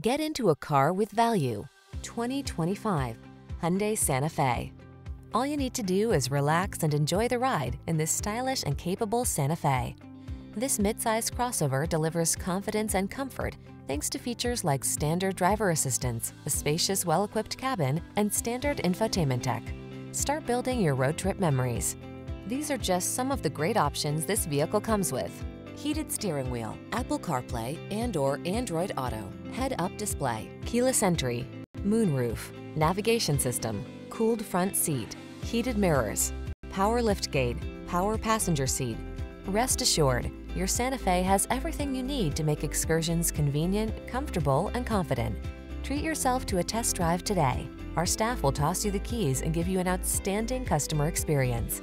Get into a car with value. 2025 Hyundai Santa Fe. All you need to do is relax and enjoy the ride in this stylish and capable Santa Fe. This midsize crossover delivers confidence and comfort thanks to features like standard driver assistance, a spacious, well-equipped cabin, and standard infotainment tech. Start building your road trip memories. These are just some of the great options this vehicle comes with. Heated steering wheel, Apple CarPlay and or Android Auto, head-up display, keyless entry, moonroof, navigation system, cooled front seat, heated mirrors, power liftgate, power passenger seat. Rest assured, your Santa Fe has everything you need to make excursions convenient, comfortable, and confident. Treat yourself to a test drive today. Our staff will toss you the keys and give you an outstanding customer experience.